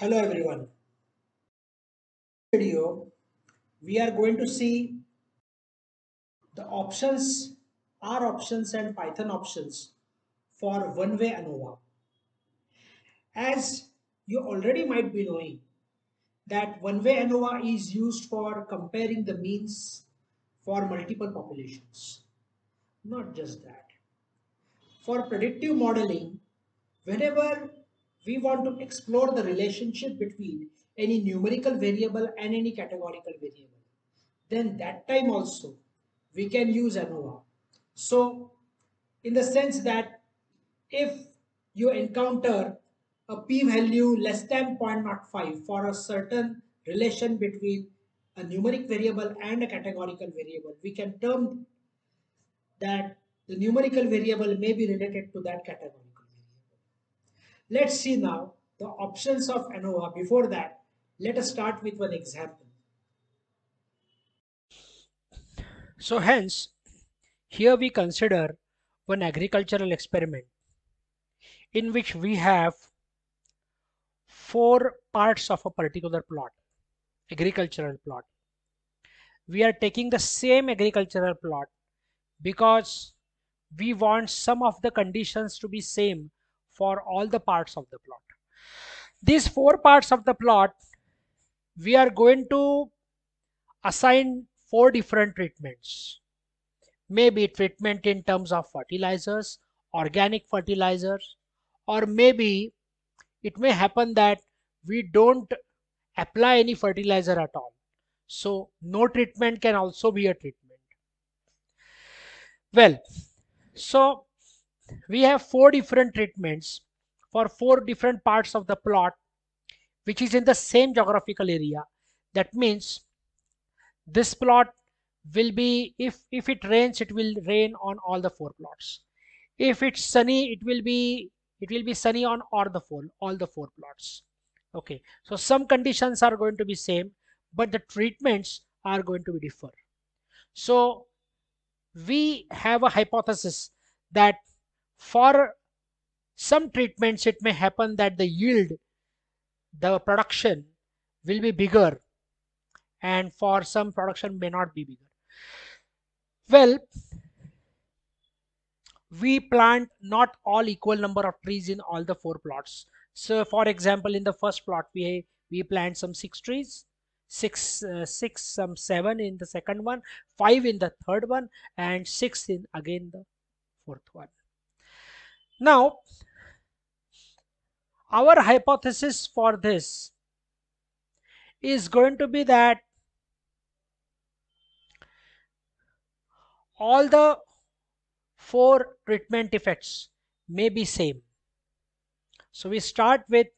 Hello everyone. Video we are going to see the options R options and Python options for one-way ANOVA. As you already might be knowing that one-way ANOVA is used for comparing the means for multiple populations. Not just that. For predictive modeling, whenever we want to explore the relationship between any numerical variable and any categorical variable, then that time also we can use ANOVA. So in the sense that if you encounter a p-value less than 0.05 for a certain relation between a numeric variable and a categorical variable, we can term that the numerical variable may be related to that variable. Let's see now the options of ANOVA. Before that, let us start with one example. So hence, here we consider one agricultural experiment in which we have four parts of a particular plot, agricultural plot. We are taking the same agricultural plot because we want some of the conditions to be same for all the parts of the plot. These four parts of the plot, we are going to assign four different treatments. Maybe treatment in terms of fertilizers, organic fertilizers, or maybe it may happen that we don't apply any fertilizer at all. So no treatment can also be a treatment. Well, so we have four different treatments for four different parts of the plot which is in the same geographical area. That means this plot will be if if it rains it will rain on all the four plots. If it's sunny it will be it will be sunny on all the four all the four plots. Okay so some conditions are going to be same but the treatments are going to be differ. So we have a hypothesis that for some treatments it may happen that the yield the production will be bigger and for some production may not be bigger. Well we plant not all equal number of trees in all the four plots. So for example in the first plot we we plant some six trees six uh, six some seven in the second one five in the third one and six in again the fourth one now our hypothesis for this is going to be that all the four treatment effects may be same. So we start with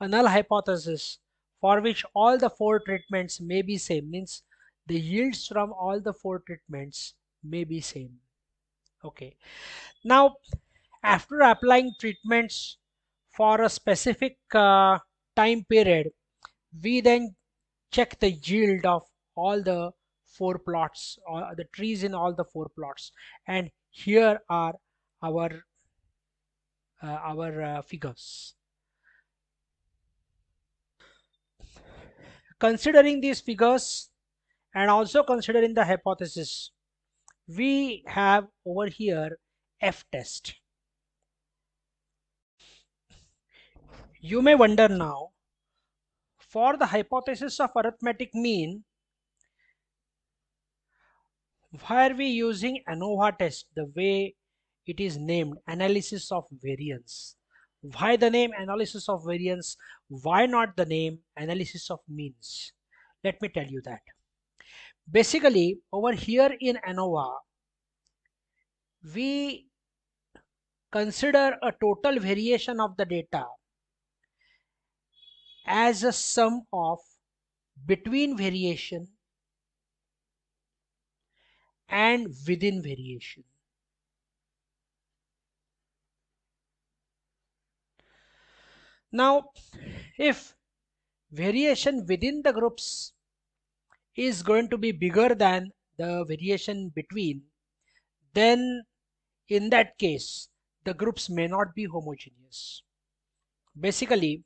a null hypothesis for which all the four treatments may be same means the yields from all the four treatments may be same. Okay. Now after applying treatments for a specific uh, time period we then check the yield of all the four plots or the trees in all the four plots. And here are our uh, our uh, figures. Considering these figures and also considering the hypothesis we have over here f test you may wonder now for the hypothesis of arithmetic mean why are we using ANOVA test the way it is named analysis of variance? Why the name analysis of variance? Why not the name analysis of means? Let me tell you that. Basically over here in ANOVA we consider a total variation of the data as a sum of between variation and within variation. Now, if variation within the groups is going to be bigger than the variation between, then in that case, the groups may not be homogeneous. Basically,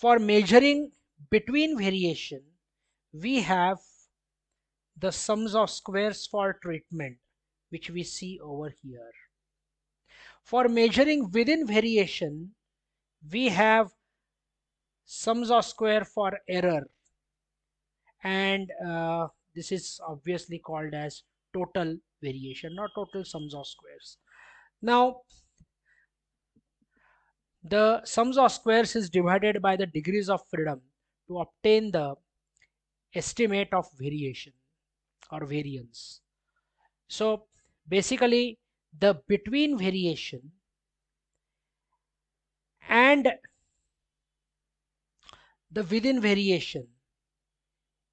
for measuring between variation we have the sums of squares for treatment which we see over here. For measuring within variation we have sums of square for error. And uh, this is obviously called as total variation not total sums of squares. Now the sums of squares is divided by the degrees of freedom to obtain the estimate of variation or variance. So basically the between variation and the within variation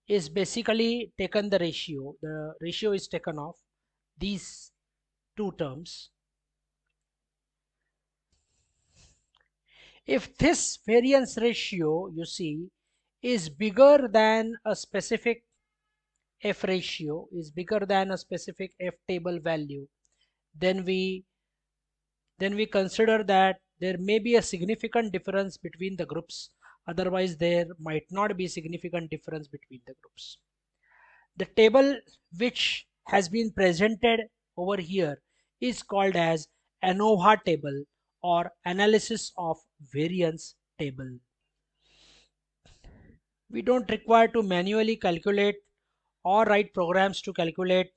is basically taken the ratio. The ratio is taken of these two terms if this variance ratio you see is bigger than a specific f ratio is bigger than a specific f table value then we then we consider that there may be a significant difference between the groups. Otherwise there might not be significant difference between the groups. The table which has been presented over here is called as ANOVA table or analysis of variance table. We don't require to manually calculate or write programs to calculate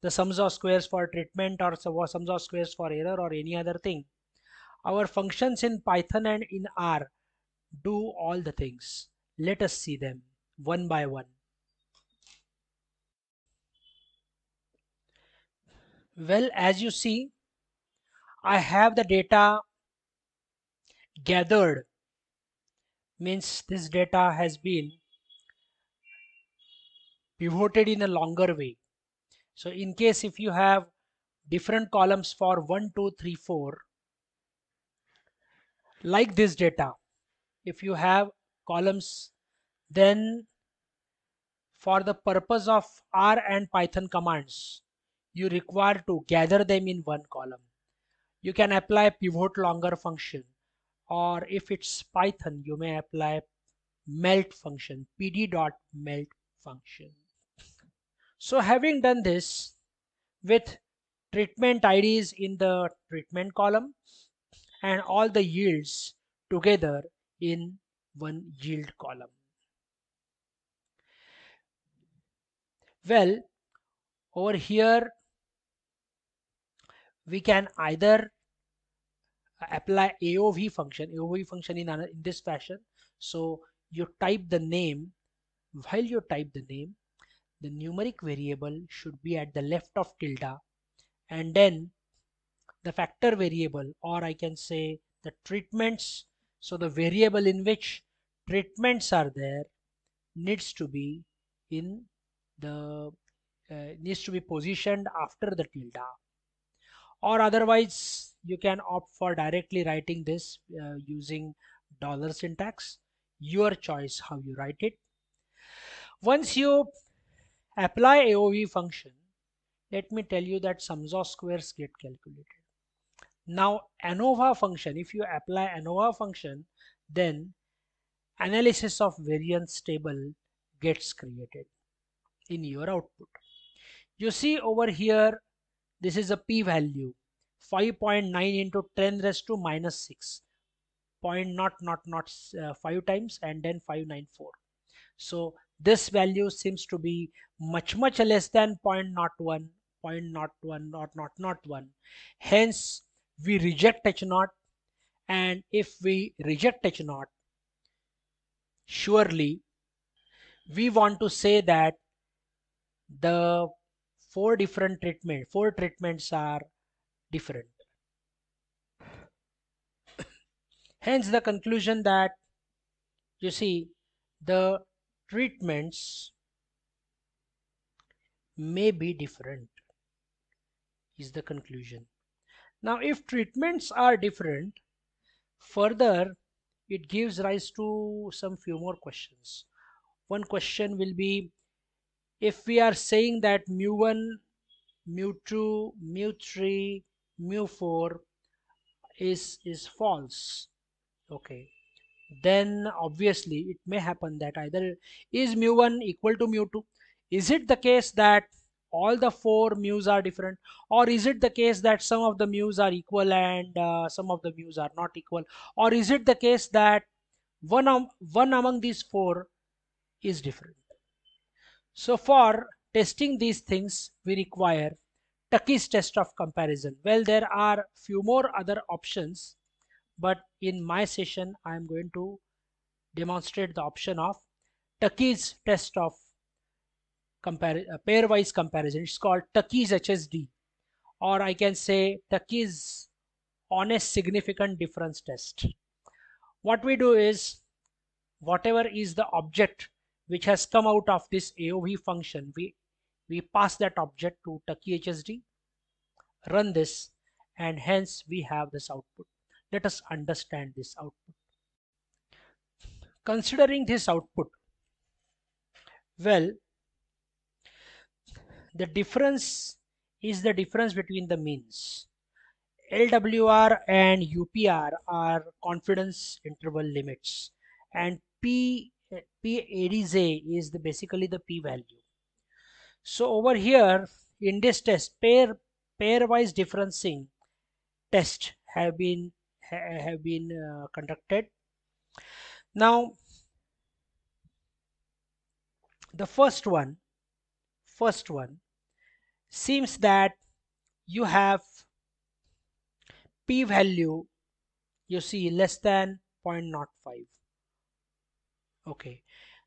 the sums of squares for treatment or sums of squares for error or any other thing. Our functions in python and in r do all the things. Let us see them one by one. Well as you see i have the data gathered means this data has been pivoted in a longer way. So in case if you have different columns for 1 2 3 4 like this data if you have columns then for the purpose of R and Python commands you require to gather them in one column. You can apply pivot longer function or if it's Python you may apply melt function pd dot melt function so having done this with treatment IDs in the treatment column and all the yields together in one yield column. Well, over here we can either apply AOV function, AOV function in, in this fashion. So you type the name, while you type the name, the numeric variable should be at the left of tilde. And then the factor variable or I can say the treatments. So the variable in which treatments are there needs to be in the uh, needs to be positioned after the tilde or otherwise you can opt for directly writing this uh, using dollar syntax your choice how you write it once you apply AOV function, let me tell you that sums of squares get calculated. Now ANOVA function, if you apply ANOVA function, then analysis of variance table gets created in your output. You see over here, this is a p-value. 5.9 into 10 raised to minus 6 point not not not uh, 5 times and then 594 so this value seems to be much much less than 0.01 0.01 or not not 1 hence we reject h naught. And if we reject h naught surely we want to say that the four different treatment four treatments are different. Hence the conclusion that you see the treatments may be different is the conclusion. Now if treatments are different further it gives rise to some few more questions. One question will be if we are saying that mu1 mu2 mu3 mu4 is is false okay then obviously it may happen that either is mu1 equal to mu2 is it the case that all the four mu's are different? Or is it the case that some of the mu's are equal and uh, some of the mu's are not equal? Or is it the case that one, um, one among these four is different so for testing these things we require Tukey's test of comparison well there are few more other options but in my session I am going to demonstrate the option of Tukey's test of compar uh, pairwise comparison. It's called Tukey's HSD or I can say Tukey's honest significant difference test. What we do is whatever is the object which has come out of this AOV function, we, we pass that object to Tukey HSD, run this and hence we have this output. Let us understand this output. Considering this output, well, the difference is the difference between the means. LWR and UPR are confidence interval limits and P, P is the basically the P value. So over here in this test pair pairwise differencing test have been have been uh, conducted. Now the first one first one seems that you have p-value you see less than 0.05 okay.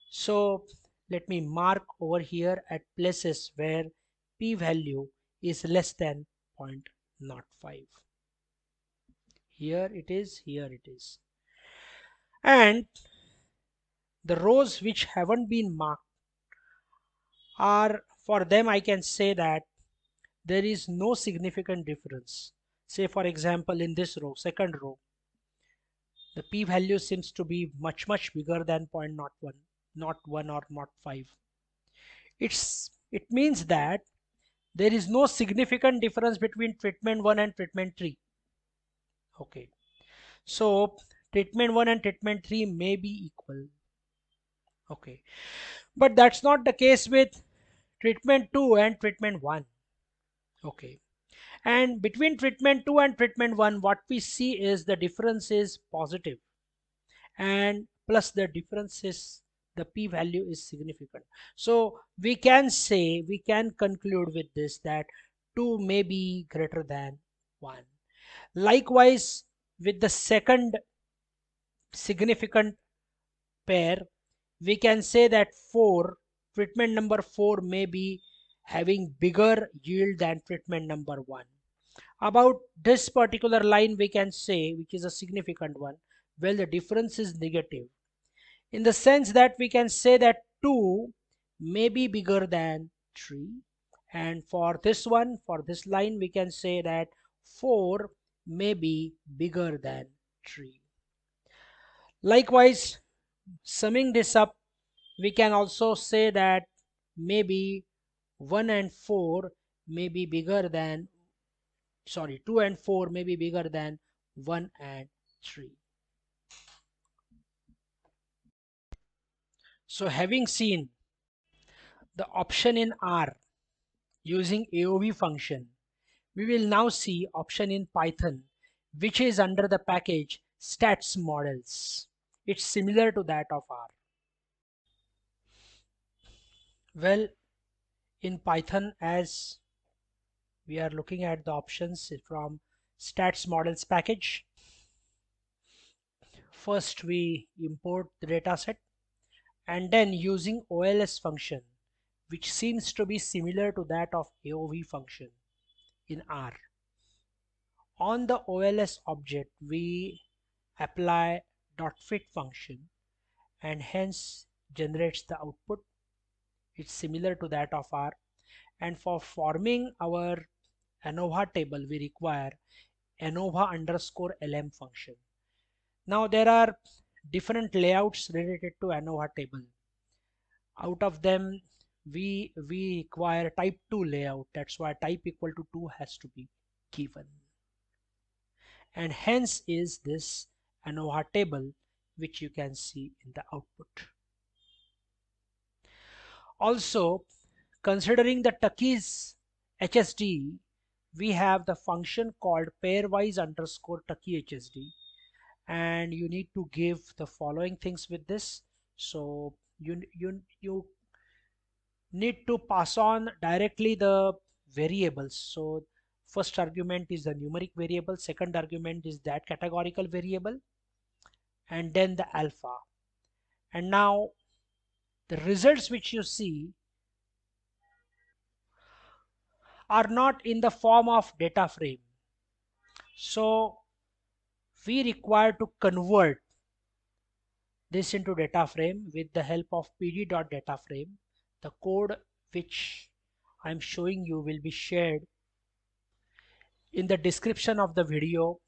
So let me mark over here at places where p-value is less than 0.05 here it is here it is. And the rows which haven't been marked are for them I can say that there is no significant difference. Say for example in this row second row the p-value seems to be much much bigger than 0.01 not 1 or not 5 it's it means that there is no significant difference between treatment 1 and treatment 3 okay. So treatment 1 and treatment 3 may be equal. Okay. But that's not the case with treatment 2 and treatment 1 okay and between treatment 2 and treatment 1 what we see is the difference is positive. And plus the difference is the p-value is significant. So we can say we can conclude with this that 2 may be greater than 1 Likewise, with the second significant pair, we can say that 4, treatment number 4 may be having bigger yield than treatment number 1. About this particular line we can say, which is a significant one, well the difference is negative. In the sense that we can say that 2 may be bigger than 3 and for this one, for this line we can say that 4 may be bigger than 3. Likewise, summing this up, we can also say that maybe 1 and 4 may be bigger than, sorry, 2 and 4 may be bigger than 1 and 3. So having seen the option in R using AOV function we will now see option in Python, which is under the package stats models. It's similar to that of R. Well, in Python, as we are looking at the options from stats models package, first we import the dataset and then using OLS function, which seems to be similar to that of AOV function in R. On the OLS object, we apply dot fit function and hence generates the output. It's similar to that of R. And for forming our ANOVA table, we require ANOVA underscore LM function. Now there are different layouts related to ANOVA table. Out of them, we we require type 2 layout that's why type equal to 2 has to be given and hence is this ANOVA table which you can see in the output. Also, considering the Tukey's HSD, we have the function called pairwise underscore Tukey HSD and you need to give the following things with this. So you, you, you need to pass on directly the variables. So first argument is the numeric variable, second argument is that categorical variable and then the alpha. And now the results which you see are not in the form of data frame. So we require to convert this into data frame with the help of pd.data frame. The code which I'm showing you will be shared in the description of the video.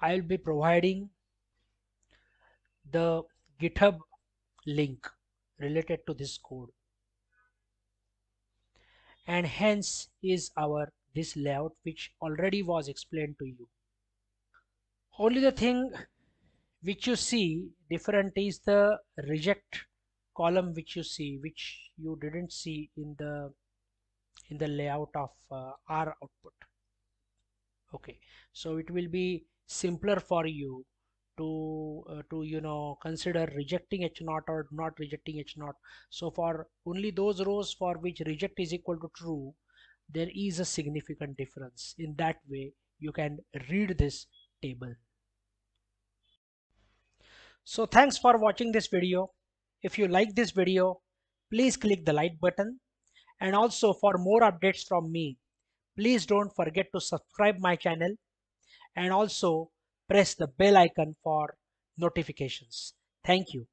I'll be providing the GitHub link related to this code and hence is R this layout which already was explained to you. Only the thing which you see different is the reject column which you see which you didn't see in the in the layout of uh, our output. Okay. So it will be simpler for you to uh, to you know consider rejecting h0 or not rejecting h0 so for only those rows for which reject is equal to true there is a significant difference. In that way you can read this table. So thanks for watching this video. If you like this video please click the like button. And also for more updates from me please don't forget to subscribe my channel. And also press the bell icon for notifications. Thank you.